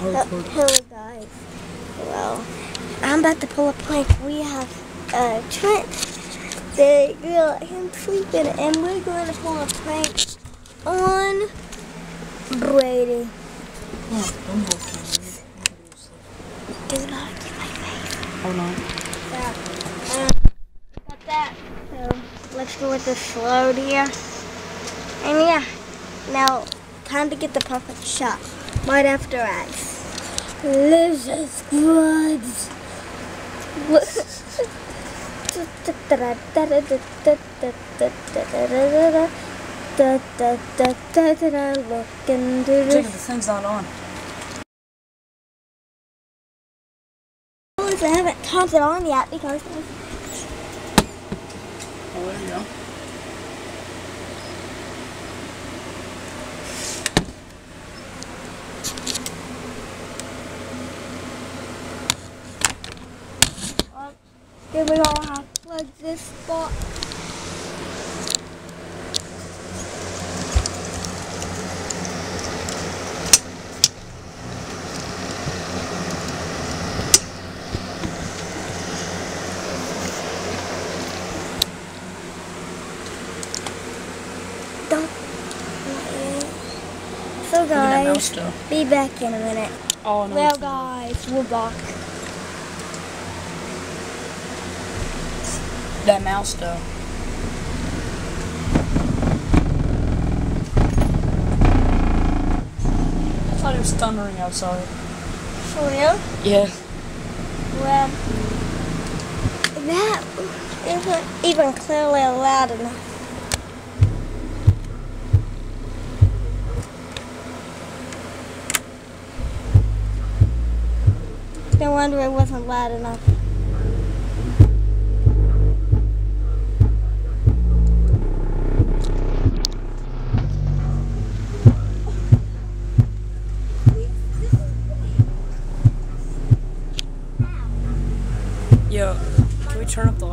Uh, hello guys. Well, I'm about to pull a prank. We have uh, Trent, the girl, him sleeping, and we're going to pull a prank on Brady. Yeah, don't hold camera. Do not get my face. Hold on. So, um, got that. So let's go with the slow here. And yeah, now time to get the perfect shot. Right after us. Lizard squads. Look into Jacob, the the thing's not on. I haven't turned it on yet because Oh, there you go. Here we all have plug this spot. Don't. So Look at that mouse guys, be back in a minute. Oh, no. Well guys, we're back. That mouse though. I thought it was thundering outside. For real? Yeah. Well, that isn't even clearly loud enough. No wonder it wasn't loud enough.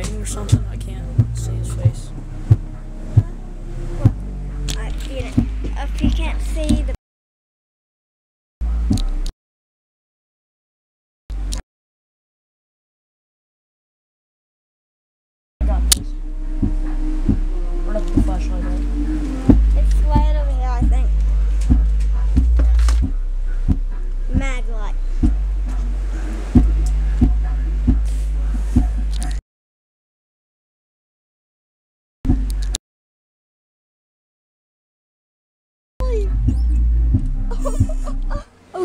Or something? I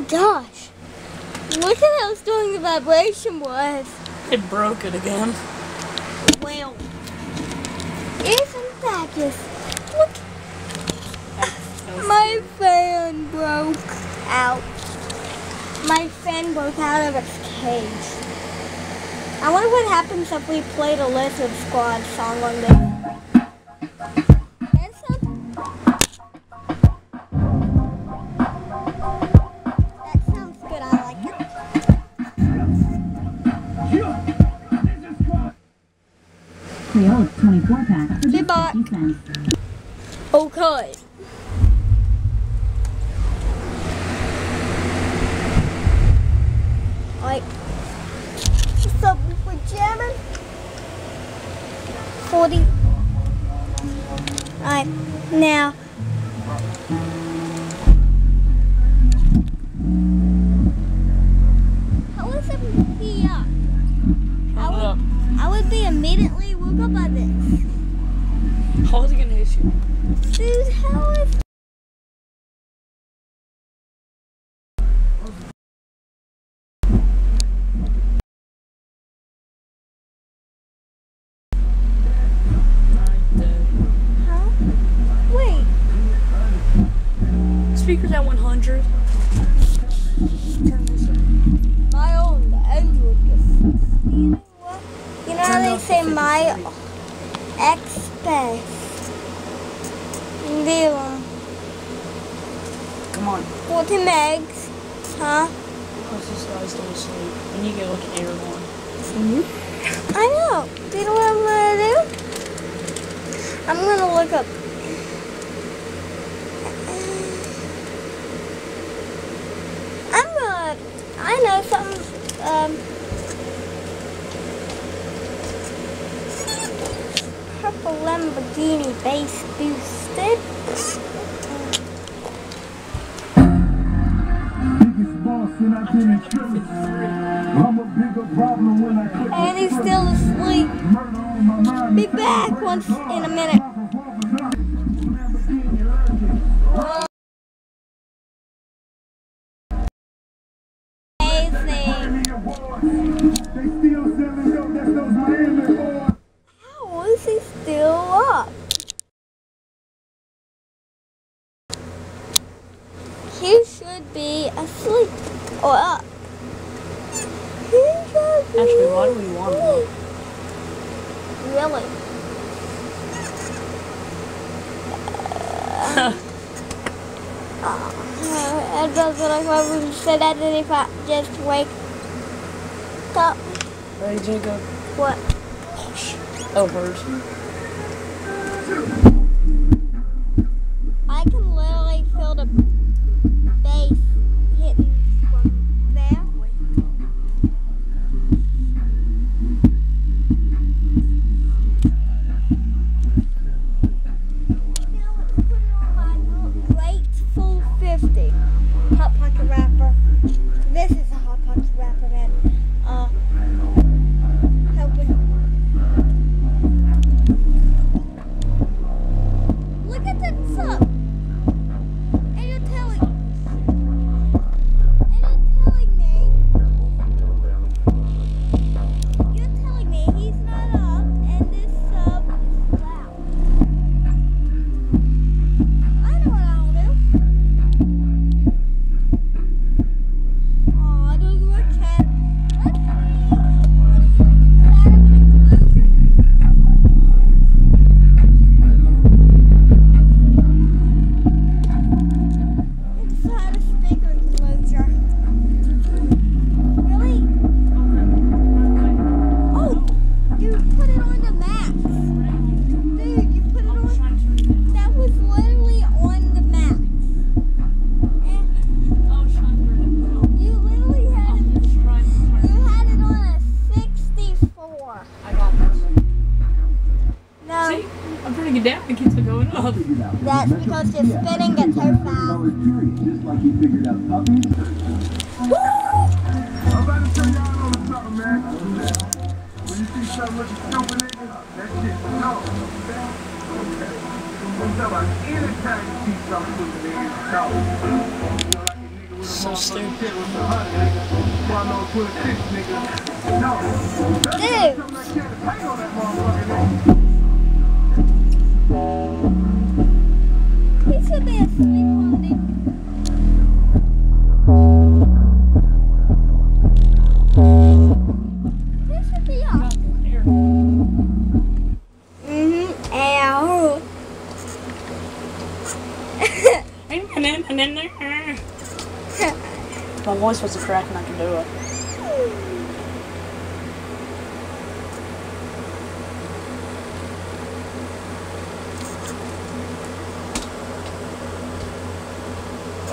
gosh. Look at how strong the vibration was. It broke it again. Well, isn't that just look? My fan broke out. My fan broke out of its cage. I wonder what happens if we played a Lizard Squad song on this. For Be just back. 50 cents. Okay. This. How is it gonna hit you? Dude, how is Huh? Wait. Speakers at 100. Turn this up. My own Android. You know? You know how they say my 53. Expense. The Come on. What 40 megs. Huh? Because this guy's still asleep. And you get like an air one. I know. Do you know what I'm gonna do? I'm gonna look up. I'm gonna I know something? Um, Lamborghini bass boosted. And he's still asleep. Be back once in a minute. Actually, why do we want asleep. Really? Uh, doesn't look like we said that if I just wake up. Ready, Jacob? What? Oh, birds. That's because you're spinning so. I'm y'all on something, man. When you stupid, nigga. I'm you a a So motherfucking stupid. shit with some honey, nigga. One on 26, nigga. No. Dude. Was a crack and I can do it.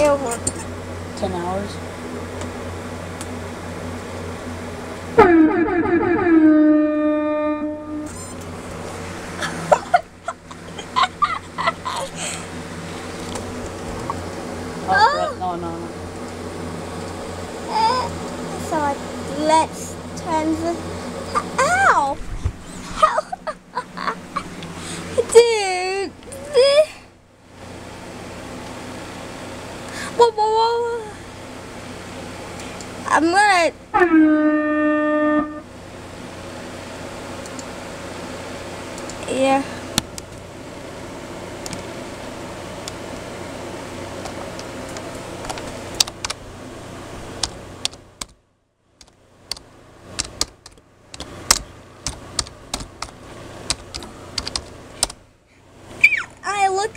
It'll work. Ten hours.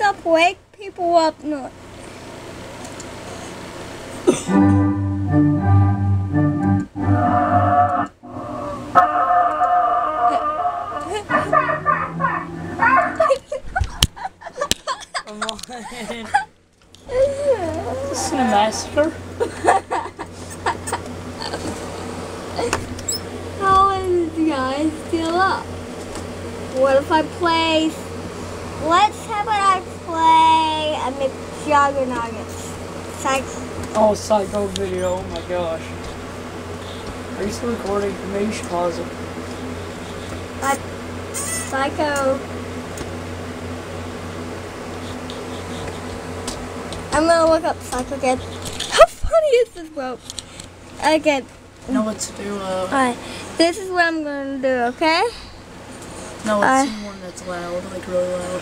up, wake people up, not. Come on. this is a massacre. How is the guy still up? What if I place Let's have it I play a McJuggernuggets. Psych. Oh, psycho video. Oh my gosh. Are you still recording? Maybe you should pause it. But Psycho. I'm gonna look up Psycho again. How funny is this rope? Again. No, what to do. Uh, Alright. This is what I'm gonna do, okay? no, let's uh, that's loud, like really loud.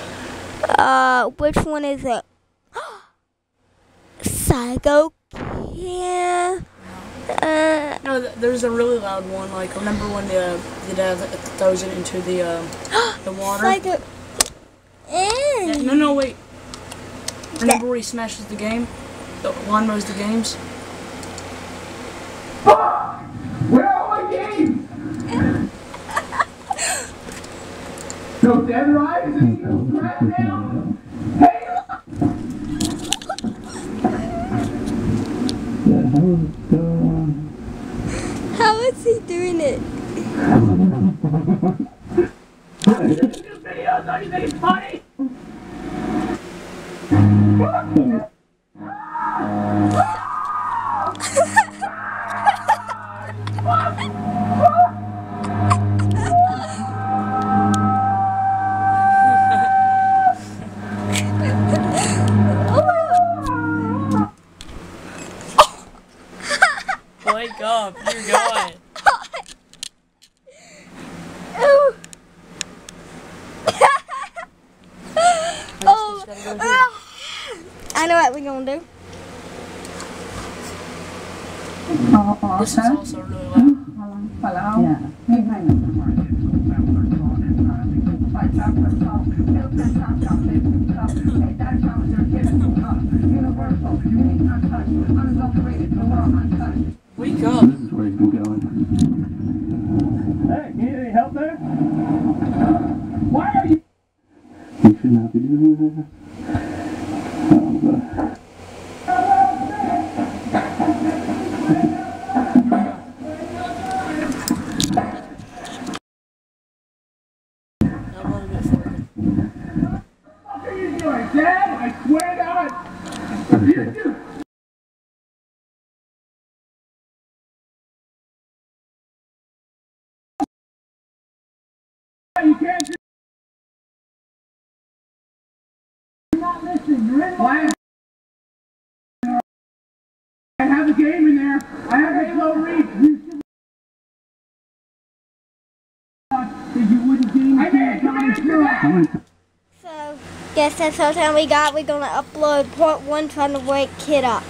Uh, which one is it? Psycho yeah. Uh, No, there's a really loud one. Like remember when the the dad throws it into the uh, the water? Psycho. Yeah, no, no, wait. Remember where he smashes the game? The lawnmowers the games. Where are my games? No Dead Rise and no Crackdown? Hey! This is also really loud. Yeah. Wake up! This is where he's been going. Hey, need any help there? Why are you? You should not be doing that. Oh, but Now a little bit further. What are you doing, Dad? I swear to God. You do. You can't You're not listening. You're in I have a game in there. I have Halo Reach. You should you wouldn't game I So, guess that's all time we got. We're gonna upload part one trying to wake Kid up.